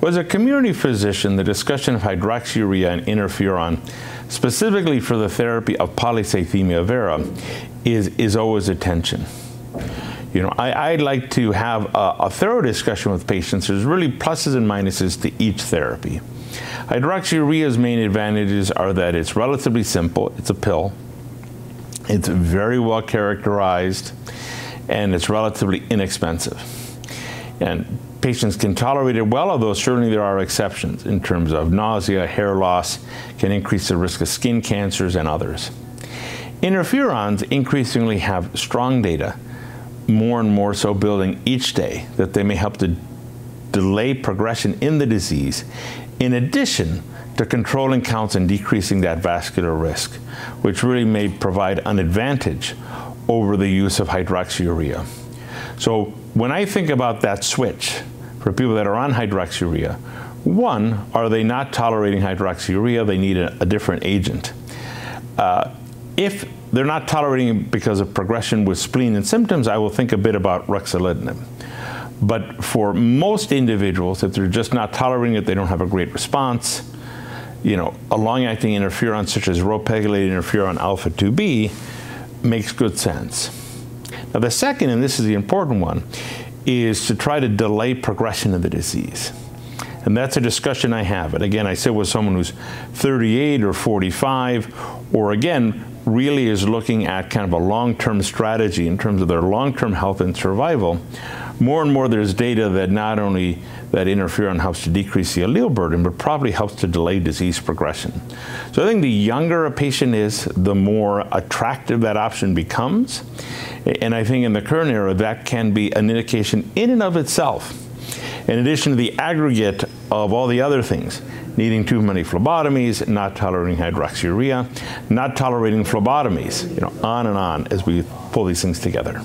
Well, as a community physician, the discussion of hydroxyurea and interferon, specifically for the therapy of polycythemia vera, is, is always attention. You know, I, would like to have a, a, thorough discussion with patients. There's really pluses and minuses to each therapy. Hydroxyurea's main advantages are that it's relatively simple, it's a pill, it's very well characterized, and it's relatively inexpensive. And patients can tolerate it well, although certainly there are exceptions in terms of nausea, hair loss, can increase the risk of skin cancers and others. Interferons increasingly have strong data, more and more so building each day, that they may help to delay progression in the disease, in addition to controlling counts and decreasing that vascular risk, which really may provide an advantage over the use of hydroxyurea. So when I think about that switch for people that are on hydroxyurea, one, are they not tolerating hydroxyurea? They need a, a different agent. Uh, if they're not tolerating because of progression with spleen and symptoms, I will think a bit about ruxolitinib. But for most individuals, if they're just not tolerating it, they don't have a great response, you know, a long-acting interferon such as ropegylated interferon alpha-2b makes good sense. Now the second, and this is the important one, is to try to delay progression of the disease. And that's a discussion I have. And again, I sit with someone who's 38 or 45, or again, really is looking at kind of a long-term strategy in terms of their long-term health and survival. More and more there's data that not only that interferon helps to decrease the allele burden, but probably helps to delay disease progression. So I think the younger a patient is, the more attractive that option becomes. And I think in the current era, that can be an indication in and of itself, in addition to the aggregate of all the other things, needing too many phlebotomies, not tolerating hydroxyurea, not tolerating phlebotomies, you know, on and on as we pull these things together.